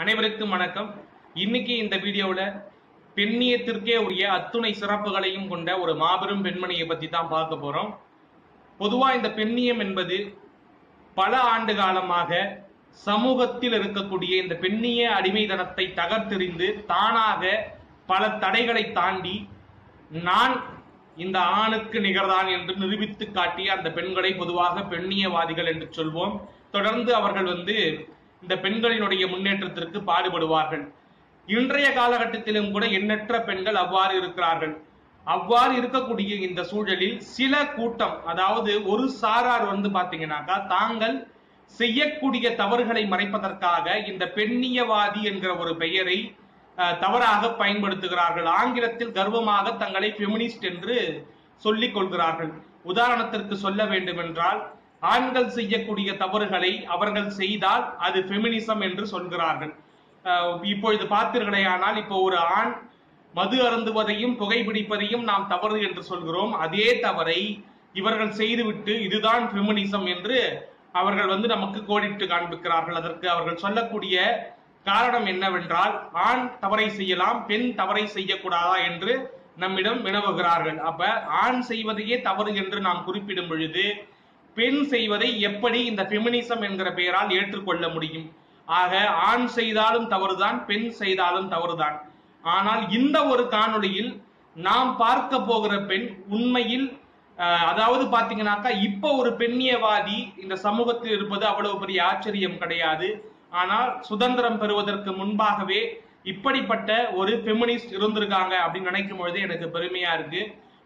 அனைவருக்கும் வணக்கம். இன்னைக்கு இந்த வீடியோவில் பெண்ணியத்திற்கே உரிய அத்துணை சிறப்புகளையும் கொண்ட ஒரு மாபெரும் பெண்மணியை பத்தி தான் பார்க்க போறோம். பொதுவா இந்த பெண்ணியம் என்பது பல ஆண்டு காலமாக சமூகத்தில் இருக்கக்கூடிய இந்த பெண்ணிய அடிமைதனத்தை தகர்த்தெறிந்து தானாக பல தடைகளை தாண்டி நான் இந்த ஆணுக்கு நிகர்தான் என்று நிரூபித்து காட்டிய அந்த பெண்களை பொதுவாக பெண்ணியவாதிகள் என்று சொல்வோம். தொடர்ந்து அவர்கள் வந்து இந்த பெண்களினுடைய முன்னேற்றத்திற்கு பாடுபடுவார்கள். இன்றைய காலகட்டத்திலும் கூட எண்ணற்ற பெண்கள் அவ்வாறு இருக்கிறார்கள். அவ்வாறு இருக்கக்கூடிய இந்த சூழலில் சில கூட்டம் அதாவது ஒரு சாரார் வந்து பாத்தீங்கன்னாக்கா தாங்கள் செய்யக்கூடிய தவறுகளை மறைப்பதற்காக இந்த பெண்ணியவாதி என்கிற ஒரு பெயரை தவறாக பயன்படுத்துகிறார்கள். ஆங்கிலத்தில் கர்வமாக தங்களை ஃபெமினிஸ்ட் என்று சொல்லிக் கொள்கிறார்கள். உதாரணத்திற்கு சொல்ல வேண்டும் என்றால் ஆண்கள் செய்யக்கூடிய தவறுகளை அவர்கள் செய்தால் அது ஃபெமினிசம் என்று சொல்கிறார்கள். இப்பொழுது பார்த்தீர்களே ஆனால் இப்போ ஒரு ஆண் மது அருந்துவதையும் புகைப்பிடிப்பதையும் நாம் தவறு என்று சொல்கிறோம். அதே தவறை இவர்கள் செய்துவிட்டு இதுதான் ஃபெமினிசம் என்று அவர்கள் வந்து நமக்கு கோடிட்டு காண்பிக்கிறார்கள். அதற்கு அவர்கள் சொல்லக்கூடிய காரணம் என்னவென்றால் ஆண் தவறை செய்யலாம் பெண் தவறை செய்யக்கூடாதா என்று நம்மிடம் வினவுகிறார்கள். அப்ப ஆண் செய்வதையே தவறு என்று நாம் குறிப்பிடும் பொழுது பெண் செய்வதை எப்படி இந்த ஃபெமினிசம் என்கிற பெயரால் ஏற்றுக்கொள்ள முடியும்? ஆக ஆண் செய்தாலும் தவறுதான் பெண் செய்தாலும் தவறுதான். ஆனால் இந்த ஒரு காணொளியில் நாம் பார்க்க போகிற பெண் உண்மையில் அதாவது பாத்தீங்கன்னாக்கா இப்போ ஒரு பெண்ணியவாதி இந்த சமூகத்தில் இருப்பது அவ்வளவு பெரிய ஆச்சரியம் கிடையாது. ஆனால் சுதந்திரம் பெறுவதற்கு முன்பாகவே இப்படிப்பட்ட ஒரு ஃபெமினிஸ்ட் இருந்திருக்காங்க அப்படின்னு நினைக்கும் பொழுது எனக்கு பெருமையா இருக்கு.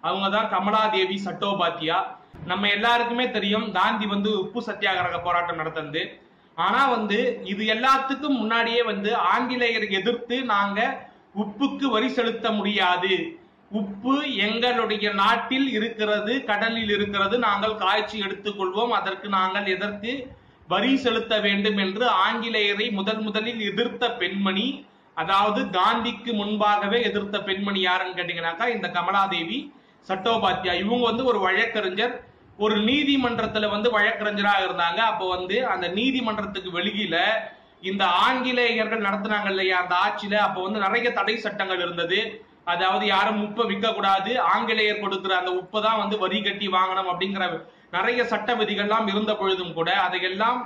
அவங்க தான் கமலாதேவி சட்டோபாத்தியா. நம்ம எல்லாருக்குமே தெரியும் காந்தி வந்து உப்பு சத்தியாகிரக போராட்டம் நடத்தது ஆனா வந்து இது எல்லாத்துக்கும் முன்னாடியே வந்து ஆங்கிலேயரை எதிர்த்து நாங்க உப்புக்கு வரி செலுத்த முடியாது. உப்பு எங்களுடைய நாட்டில் இருக்கிறது கடலில் இருக்கிறது நாங்கள் காய்ச்சி எடுத்துக்கொள்வோம். அதற்கு நாங்கள் எதற்கு வரி செலுத்த வேண்டும் என்று ஆங்கிலேயரை முதல் முதலில் எதிர்த்த பெண்மணி அதாவது காந்திக்கு முன்பாகவே எதிர்த்த பெண்மணி யாருன்னு கேட்டீங்கன்னாக்கா இந்த கமலாதேவி சட்டோபாத்யா. இவங்க வந்து ஒரு வழக்கறிஞர். ஒரு நீதிமன்றத்துல வந்து வழக்கறிஞராக இருந்தாங்க. அப்போ வந்து அந்த நீதிமன்றத்துக்கு வெளியில இந்த ஆங்கிலேயர்கள் நடத்துனாங்க இல்லையா? அந்த ஆட்சியில அப்போ வந்து நிறைய தடை சட்டங்கள் இருந்தது. அதாவது யாரும் உப்பை விற்க கூடாது ஆங்கிலேயர் கொடுக்கிற அந்த உப்பை தான் வந்து வரி கட்டி வாங்கணும் அப்படிங்கிற நிறைய சட்ட விதிகள்லாம் இருந்த பொழுதும் கூட அதையெல்லாம்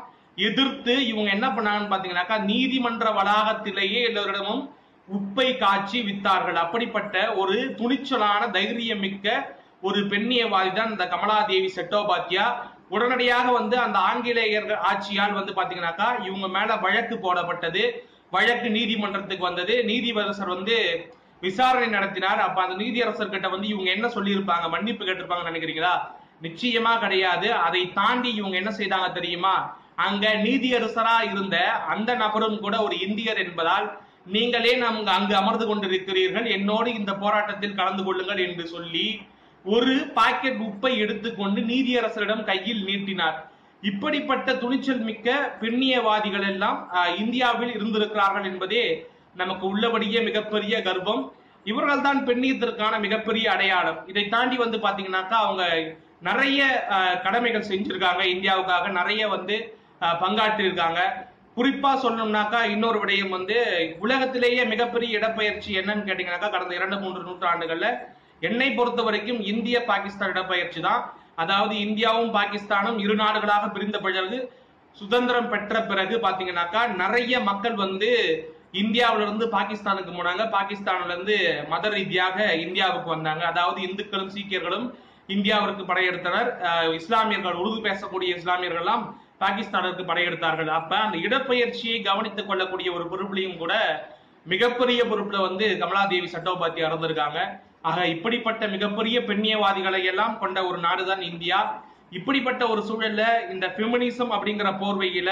எதிர்த்து இவங்க என்ன பண்ணாங்கன்னு பாத்தீங்கன்னாக்கா நீதிமன்ற வளாகத்திலேயே எல்லோரிடமும் உப்பை காய்ச்சி வித்தார்கள். அப்படிப்பட்ட ஒரு துணிச்சலான தைரியம் மிக்க ஒரு பெண்ணியவாதி தான் இந்த கமலாதேவி செட்டோபாத்யா உடனடியாக வந்து அந்த ஆங்கிலேயர்கள் ஆட்சியால் வந்து பாத்தீங்கன்னாக்கா இவங்க மேல வழக்கு போடப்பட்டது. வழக்கு நீதிமன்றத்துக்கு வந்தது. நீதிபரசர் வந்து விசாரணை நடத்தினார். அப்ப அந்த நீதியரசர் கிட்ட வந்து இவங்க என்ன சொல்லியிருப்பாங்க? மன்னிப்பு கேட்டிருப்பாங்கன்னு நினைக்கிறீங்களா? நிச்சயமா கிடையாது. அதை தாண்டி இவங்க என்ன செய்தாங்க தெரியுமா? அங்க நீதியரசரா இருந்த அந்த நபரும் கூட ஒரு இந்தியர் என்பதால் நீங்களே நம் அங்கு அமர்ந்து கொண்டிருக்கிறீர்கள். என்னோடு இந்த போராட்டத்தில் கலந்து கொள்ளுங்கள் என்று சொல்லி ஒரு பாக்கெட் உப்பை எடுத்துக்கொண்டு நீதியரசரிடம் கையில் நீட்டினார். இப்படிப்பட்ட துணிச்சல் மிக்க பெண்ணியவாதிகள் எல்லாம் இந்தியாவில் இருந்திருக்கிறார்கள் என்பதே நமக்கு உள்ளபடியே மிகப்பெரிய கர்வம். இவர்கள் தான் பெண்ணியத்திற்கான மிகப்பெரிய அடையாளம். இதை தாண்டி வந்து பாத்தீங்கன்னாக்கா அவங்க நிறைய கடமைகள் செஞ்சிருக்காங்க. இந்தியாவுக்காக நிறைய வந்து பங்காற்றிருக்காங்க. குறிப்பா சொல்லணும்னாக்கா இன்னொரு விடயம் வந்து உலகத்திலேயே மிகப்பெரிய இடப்பெயர்ச்சி என்னன்னு கேட்டீங்கன்னாக்கா கடந்த இரண்டு மூன்று நூற்றாண்டுகள்ல என்னை பொறுத்த வரைக்கும் இந்திய பாகிஸ்தான் இடப்பெயர்ச்சி தான். அதாவது இந்தியாவும் பாகிஸ்தானும் இரு நாடுகளாக பிரிந்த பிறகு சுதந்திரம் பெற்ற பிறகு பாத்தீங்கன்னாக்கா நிறைய மக்கள் வந்து இந்தியாவில இருந்து பாகிஸ்தானுக்கு போனாங்க. பாகிஸ்தான்ல இருந்து மத ரீதியாக இந்தியாவுக்கு வந்தாங்க. அதாவது இந்துக்களும் சீக்கியர்களும் இந்தியாவிற்கு படையெடுத்தனர். இஸ்லாமியர்கள் உருது பேசக்கூடிய இஸ்லாமியர்கள் எல்லாம் பாகிஸ்தானுக்கு படையெடுத்தார்கள். அப்ப அந்த இடப்பெயர்ச்சியை கவனித்துக் கொள்ளக்கூடிய ஒரு பொறுப்புலையும் கூட மிகப்பெரிய பொறுப்புல வந்து கமலாதேவி சட்டோபாத்தியா இருந்திருக்காங்க. ஆக இப்படிப்பட்ட மிகப்பெரிய பெண்ணியவாதிகளை எல்லாம் கொண்ட ஒரு நாடுதான் இந்தியா. இப்படிப்பட்ட ஒரு சூழல்ல இந்த ஃபெமினிசம் அப்படிங்கிற போர்வையில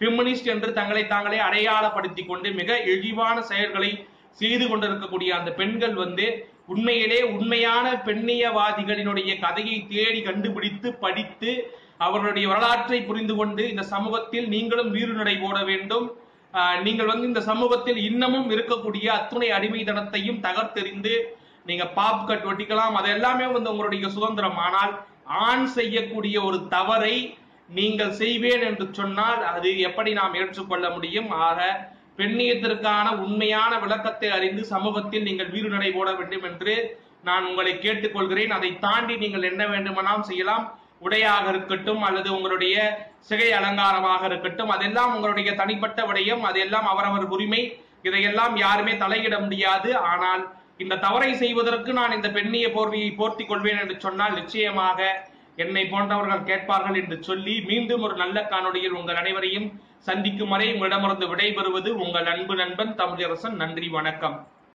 ஃபெமினிஸ்ட் என்று தங்களை தாங்களே அடையாளப்படுத்தி கொண்டு மிக இழிவான செயல்களை செய்து கொண்டிருக்கக்கூடிய அந்த பெண்கள் வந்து உண்மையிலே உண்மையான பெண்ணியவாதிகளினுடைய கதையை தேடி கண்டுபிடித்து படித்து அவர்களுடைய வரலாற்றை புரிந்து கொண்டு இந்த சமூகத்தில் நீங்களும் வீறுநடை போட வேண்டும். நீங்கள் வந்து இந்த சமூகத்தில் இன்னமும் இருக்கக்கூடிய அத்துணை அடிமைத்தனத்தையும் தகர்த்தெறிந்து நீங்க பாப் கட் ஒட்டிக்கலாம் அது எல்லாமே வந்து உங்களுடைய சுதந்திரம். ஆனால் ஆண் செய்யக்கூடிய ஒரு தவறை நீங்கள் செய்வேன் என்று சொன்னால் அது எப்படி நாம் ஏற்றுக்கொள்ள முடியும்? ஆக பெண்ணியத்திற்கான உண்மையான விளக்கத்தை அறிந்து சமூகத்தில் நீங்கள் வீறு நடை போட வேண்டும் என்று நான் உங்களை கேட்டுக்கொள்கிறேன். அதை தாண்டி நீங்கள் என்ன வேண்டுமானாலும் செய்யலாம். உடையாக இருக்கட்டும் அல்லது உங்களுடைய சிகை அலங்காரமாக இருக்கட்டும் அதெல்லாம் உங்களுடைய தனிப்பட்ட விடயம் அதெல்லாம் அவரவர் உரிமை. இதையெல்லாம் யாருமே தலையிட முடியாது. ஆனால் இந்த தவறை செய்வதற்கு நான் இந்த பெண்ணிய போர்வையை போர்த்திக் கொள்வேன் என்று சொன்னால் நிச்சயமாக என்னை போன்றவர்கள் கேட்பார்கள் என்று சொல்லி மீண்டும் ஒரு நல்ல காணொலியில் உங்கள் அனைவரையும் சந்திக்கும் வரை உங்களிடமிருந்து விடைபெறுவது உங்கள் அன்பு நண்பன் தமிழரசன். நன்றி வணக்கம்.